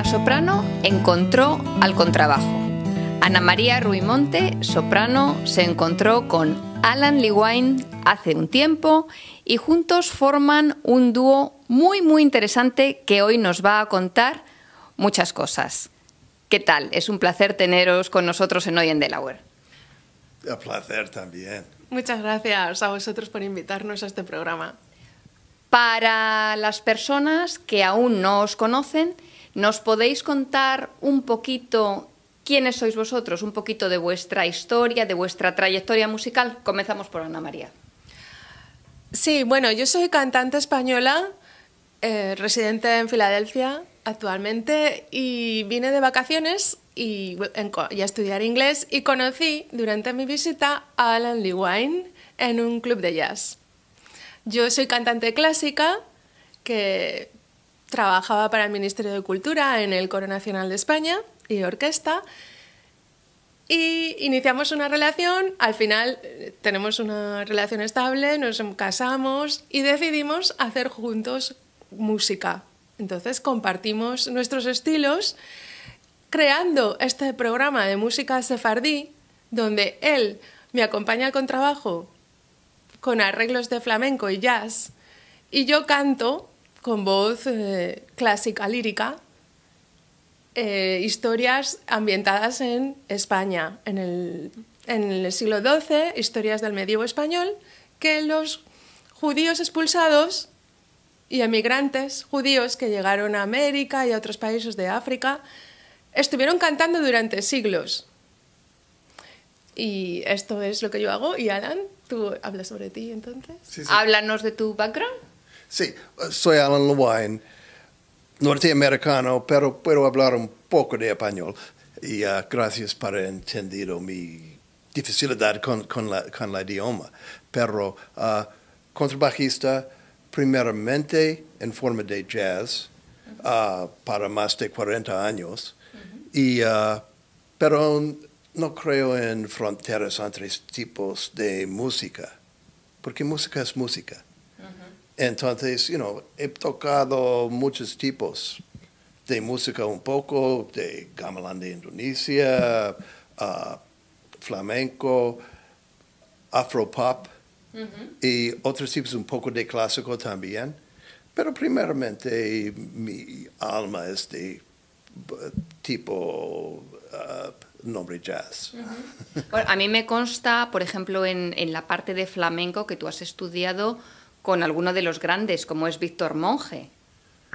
la soprano encontró al contrabajo. Ana María Ruimonte, soprano, se encontró con Alan Lewine hace un tiempo y juntos forman un dúo muy muy interesante que hoy nos va a contar muchas cosas. ¿Qué tal? Es un placer teneros con nosotros en Hoy en Delaware. Un placer también. Muchas gracias a vosotros por invitarnos a este programa. Para las personas que aún no os conocen, ¿nos podéis contar un poquito quiénes sois vosotros, un poquito de vuestra historia, de vuestra trayectoria musical? Comenzamos por Ana María. Sí, bueno, yo soy cantante española, eh, residente en Filadelfia actualmente y vine de vacaciones y, a estudiar inglés y conocí durante mi visita a Alan Lewine en un club de jazz. Yo soy cantante clásica que trabajaba para el Ministerio de Cultura en el Coro Nacional de España y orquesta y iniciamos una relación, al final eh, tenemos una relación estable, nos casamos y decidimos hacer juntos música. Entonces compartimos nuestros estilos creando este programa de música sefardí, donde él me acompaña con trabajo con arreglos de flamenco y jazz, y yo canto con voz eh, clásica lírica eh, historias ambientadas en España, en el, en el siglo XII, historias del medievo español, que los judíos expulsados y emigrantes judíos que llegaron a América y a otros países de África estuvieron cantando durante siglos. Y esto es lo que yo hago. Y Alan, tú hablas sobre ti entonces. Háblanos de tu background. Sí, soy Alan Lewine norteamericano, pero puedo hablar un poco de español. Y uh, gracias por entendido mi dificultad con, con, la, con la idioma. Pero uh, contrabajista, primeramente en forma de jazz, uh, para más de 40 años. y, pero no creo en fronteras entre tipos de música, porque música es música. Entonces, you know, he tocado muchos tipos de música un poco, de gamelan de Indonesia, uh, flamenco, afropop y otros tipos un poco de clásico también. Pero primeramente mi alma es de tipo uh, nombre jazz. a mí me consta, por ejemplo, en, en la parte de flamenco que tú has estudiado, con alguno de los grandes, como es Víctor Monge.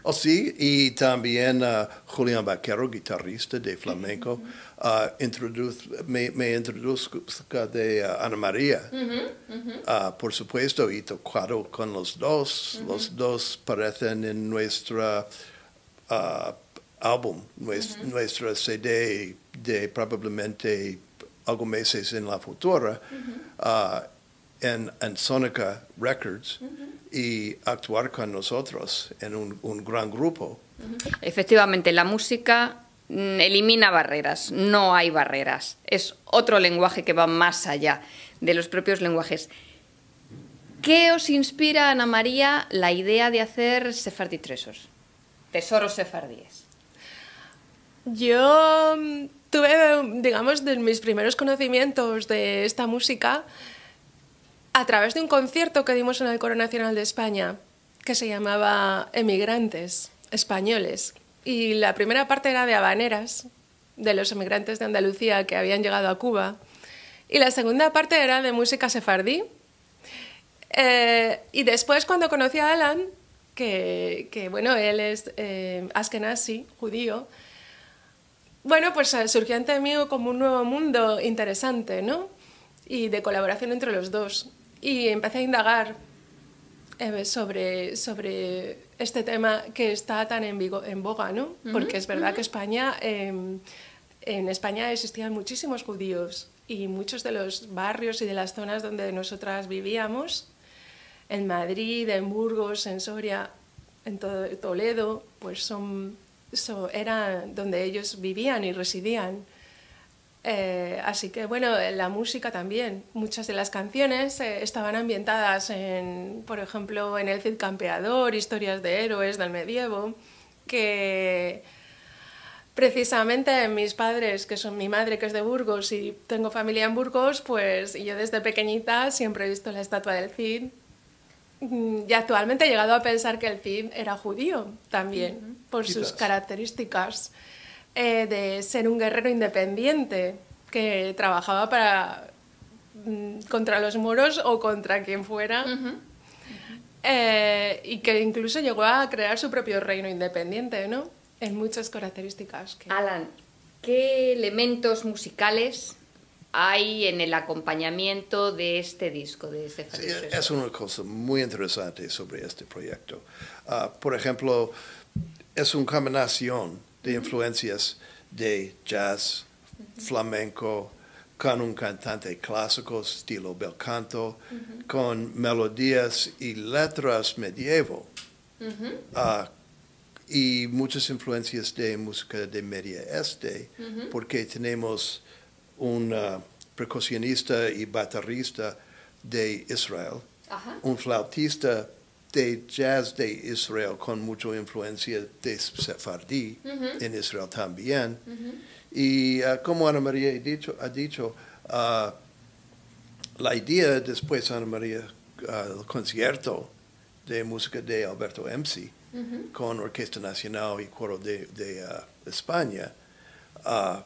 Oh, sí, y también uh, Julián Vaquero, guitarrista de flamenco, uh, me, me introduzco de uh, Ana María, por supuesto, y tocado con los dos. Los dos parecen en nuestra álbum, nuestra, CD de probablemente algunos meses en la futura en, en Sonica Records y actuar con nosotros en un, gran grupo. Efectivamente, la música mm, elimina barreras, no hay barreras. Es otro lenguaje que va más allá de los propios lenguajes. ¿Qué os inspira, Ana María, la idea de hacer Sephardi Tresos, tesoros sefardíes? Yo mm, tuve, digamos, de mis primeros conocimientos de esta música a través de un concierto que dimos en el Coro Nacional de España, que se llamaba Emigrantes Españoles. Y la primera parte era de habaneras, de los emigrantes de Andalucía que habían llegado a Cuba. Y la segunda parte era de música sefardí. Eh, y después, cuando conocí a Alan, que, bueno, él es eh, askenazi, judío, bueno, pues eh, surgió ante mí como un nuevo mundo interesante, ¿no? Y de colaboración entre los dos y empecé a indagar eh, sobre, sobre este tema que está tan en, en boga, ¿no? Porque es verdad que España, em, en España existían muchísimos judíos y muchos de los barrios y de las zonas donde nosotras vivíamos, en Madrid, en Burgos, en Soria, en Toledo, pues son, era donde ellos vivían y residían. Eh, así que bueno, la música también. Muchas de las canciones eh, estaban ambientadas en, por ejemplo, en el Cid Campeador, historias de héroes del medievo, que precisamente mis padres, que son mi madre que es de Burgos y tengo familia en Burgos, pues yo desde pequeñita siempre he visto la estatua del Cid. Mm, y actualmente he llegado a pensar que el Cid era judío también, por sus características eh, de ser un guerrero independiente que trabajaba para mm, contra los moros o contra quien fuera. Eh, y que incluso llegó a crear su propio reino independiente, ¿no? En muchas características. Alan, ¿qué elementos musicales hay en el acompañamiento de este disco? De este sí, es una cosa muy interesante sobre este proyecto. Ah, por ejemplo, es una combinación de influencias de jazz, flamenco, con un cantante clásico estilo bel canto, con melodías y letras medievo, ah, y muchas influencias de música de Media Este, porque tenemos un uh, percusionista y baterista de Israel, un flautista de jazz de Israel con mucha influencia de Sefardí en Israel también. Y uh, como Ana María ha dicho, ha dicho uh, la idea después Ana María, el concierto de música de Alberto MC, con Orquesta Nacional y Coro de, uh, España, uh,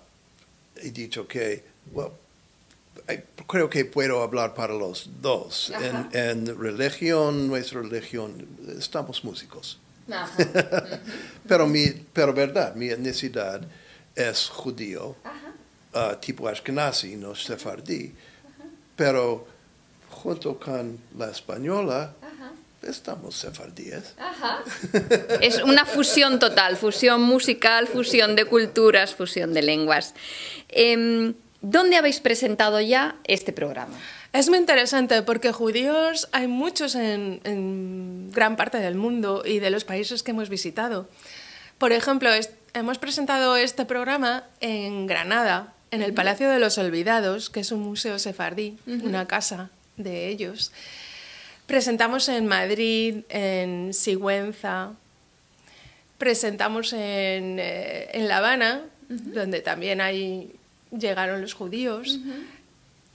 he dicho que, well, creo que puedo hablar para los dos. En, religión, nuestra religión, estamos músicos. pero, mi, pero verdad, mi necesidad es judío, uh, tipo Ashkenazi, no sefardí, pero junto con la española, estamos sefardíes. Ajá. Es una fusión total, fusión musical, fusión de culturas, fusión de lenguas. Em, ¿Dónde habéis presentado ya este programa? Es muy interesante porque judíos hay muchos en, gran parte del mundo y de los países que hemos visitado. Por ejemplo, hemos presentado este programa en Granada, en el Palacio de los Olvidados, que es un museo sefardí, una casa de ellos. Presentamos en Madrid, en Sigüenza, presentamos en, eh, La Habana, donde también hay, llegaron los judíos.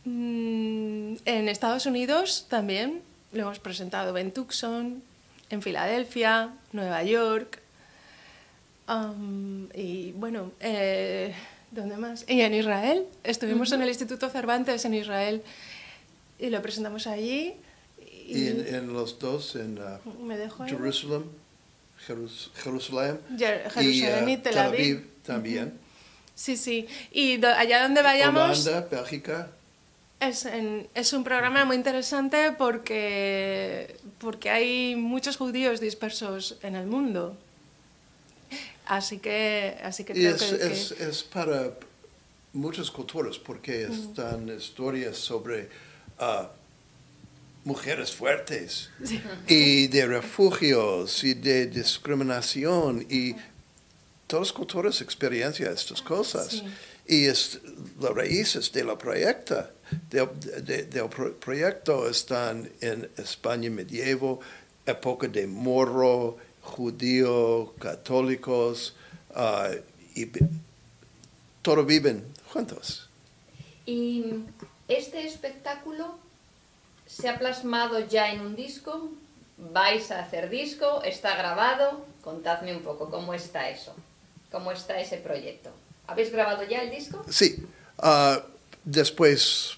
Mm, en Estados Unidos también lo hemos presentado en Tucson, en Filadelfia, Nueva York. y bueno, eh, ¿dónde más? Y en Israel. Estuvimos en el Instituto Cervantes en Israel y lo presentamos allí. Y, en, los dos, en uh, Jerusalén, Jerusalén, Jerusalén y, uh, Tel Aviv, también. Sí, sí. Y allá donde vayamos... Holanda, Bélgica. Es, es, un programa muy interesante porque, porque hay muchos judíos dispersos en el mundo. Así que, así que, es, que, es, es, para muchas culturas porque están historias sobre uh, mujeres fuertes y de refugios y de discriminación y todas las culturas experiencian estas cosas. Y es, las raíces de la proyecto, del proyecto están en España medievo, época de morro, judío, católicos, ah, y todos viven juntos. Y este espectáculo se ha plasmado ya en un disco, vais a hacer disco, está grabado, contadme un poco cómo está eso, cómo está ese proyecto. ¿Habéis grabado ya el disco? Sí, uh, después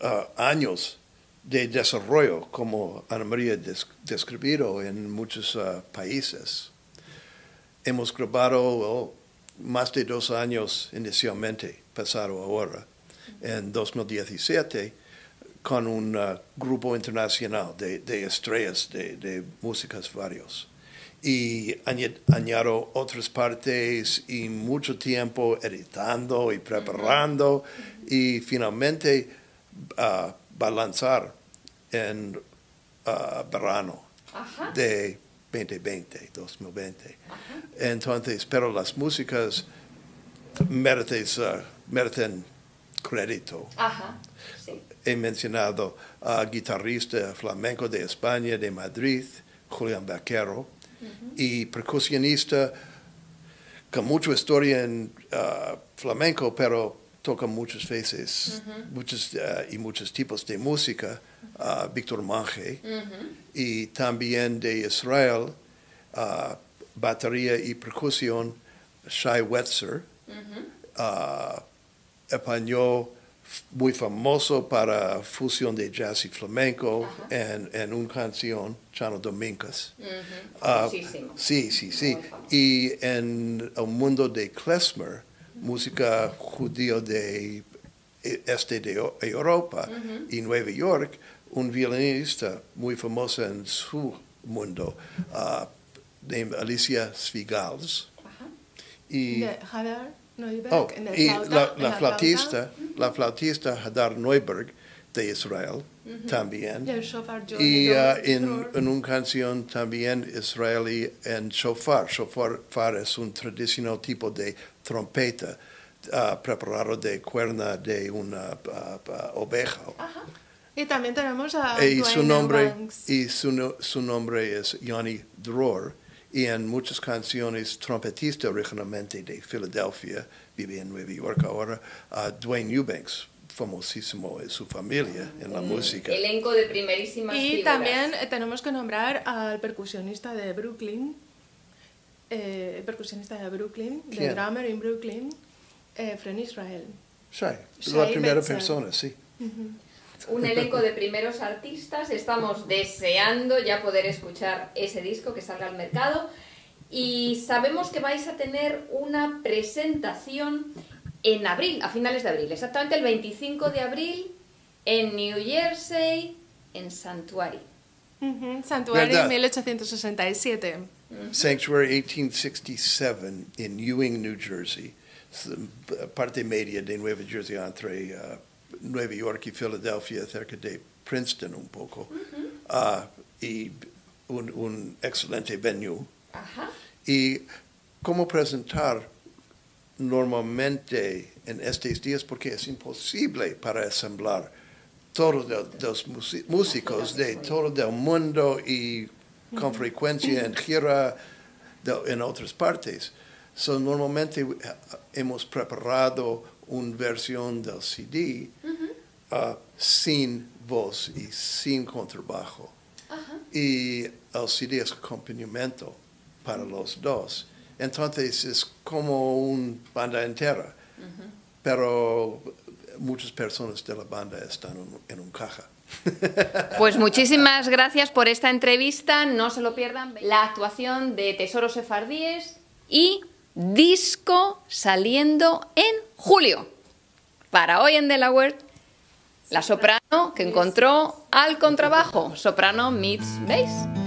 uh, años de desarrollo, como Ana María describió en muchos uh, países. Hemos grabado oh, más de dos años inicialmente, pasado ahora, en 2017 con un grupo internacional de, estrellas de, músicas varios. Y añado otras partes y mucho tiempo editando y preparando y finalmente uh, va a lanzar en uh, verano de 2020, 2020. Entonces, pero las músicas merecen crédito. Ajá he mencionado a guitarrista flamenco de España, de Madrid, Julián Vaquero, y percusionista con mucha historia en uh, flamenco, pero toca muchas veces muchos, uh, y muchos tipos de música, uh, Víctor Mange, y también de Israel, batería y percusión, Shai Wetzer, español muy famoso para fusión de jazz y flamenco en, en una canción, Chano Dominguez. Ah, sí, sí, sí. Y en el mundo de klezmer, música judío de eh, este de Europa y Nueva York, un violinista muy famoso en su mundo, ah, named Alicia Svigals. Y, De Hadar Neuberg, Oh, en y flauta, la, en la flauta. flautista, la flautista Hadar Neuberg de Israel también. Y el shofar Y ah, en, en una canción también israelí en shofar. Shofar es un tradicional tipo de trompeta ah, preparado de cuerna de una ah, oveja. Ajá. Y también tenemos a Y su nombre, Eubanks. y su, su nombre es Yanni Dror. Y en muchas canciones, trompetista originalmente de Filadelfia, vive en Nueva York ahora, ah, Dwayne Eubanks, famosísimo en su familia en la música. Elenco de primerísimas Y figuras. también eh, tenemos que nombrar al percusionista de Brooklyn, eh, el percusionista de Brooklyn, de drummer en Brooklyn, eh, Fren Israel. Shai, Shai la primera Betzer. persona, sí. un elenco de primeros artistas. Estamos deseando ya poder escuchar ese disco que salga al mercado. Y sabemos que vais a tener una presentación en abril, a finales de abril, exactamente el 25 de abril, en New Jersey, en Santuario ¿Verdad? 1867. Sanctuary 1867 en Ewing, New Jersey, eh, parte media de Nueva Jersey entre uh, Nueva York y Filadelfia, cerca de Princeton un poco, Ah, y un, un excelente venue. Ajá. Y cómo presentar normalmente en estos días, porque es imposible para asemblar todos los músicos de todo el mundo y con frecuencia en gira de- en otras partes. So, normalmente eh, hemos preparado una versión del CD ah, sin voz y sin contrabajo. Y el CD es acompañamiento para los dos. Entonces es como una banda entera, pero muchas personas de la banda están en, en un caja. Pues muchísimas gracias por esta entrevista. No se lo pierdan. La actuación de Tesoros Sefardíes y disco saliendo en julio. Para hoy en Delaware, la soprano que encontró al contrabajo. Soprano meets bass.